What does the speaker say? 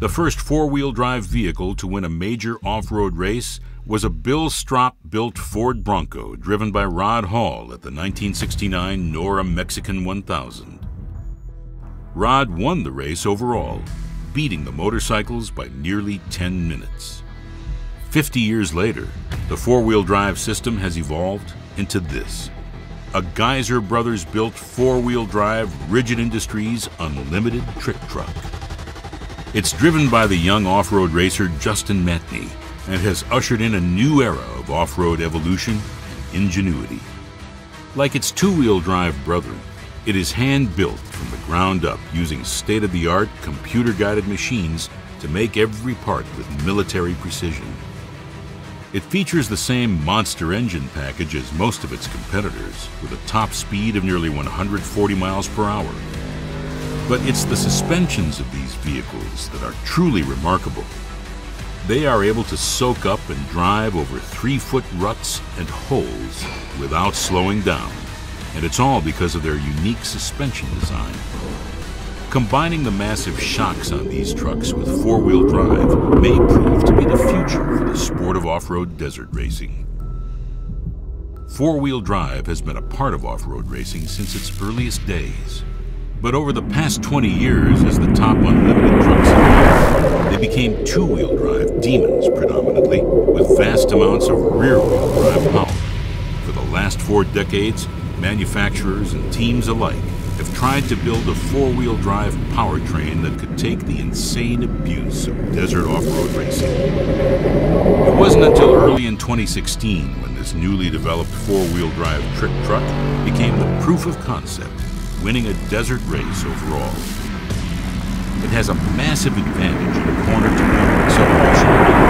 The first four-wheel drive vehicle to win a major off-road race was a Bill Stroppe-built Ford Bronco driven by Rod Hall at the 1969 NORRA Mexican 1000. Rod won the race overall, beating the motorcycles by nearly 10 minutes. 50 years later, the four-wheel drive system has evolved into this. A Geiser Brothers built four-wheel drive Rigid Industries Unlimited Trick Truck. It's driven by the young off-road racer Justin Matney and has ushered in a new era of off-road evolution and ingenuity. Like its two-wheel drive brethren, it is hand-built from the ground up using state-of-the-art computer-guided machines to make every part with military precision. It features the same monster engine package as most of its competitors, with a top speed of nearly 140 miles per hour but it's the suspensions of these vehicles that are truly remarkable. They are able to soak up and drive over three-foot ruts and holes without slowing down, and it's all because of their unique suspension design. Combining the massive shocks on these trucks with four-wheel drive may prove to be the future for the sport of off-road desert racing. Four-wheel drive has been a part of off-road racing since its earliest days. But over the past 20 years, as the top unlimited trucks evolved, they became two-wheel drive demons predominantly, with vast amounts of rear-wheel drive power. For the last four decades, manufacturers and teams alike have tried to build a four-wheel drive powertrain that could take the insane abuse of desert off-road racing. It wasn't until early in 2016 when this newly developed four-wheel drive trick truck became the proof of concept winning a desert race overall. It has a massive advantage in the corner-to-corner acceleration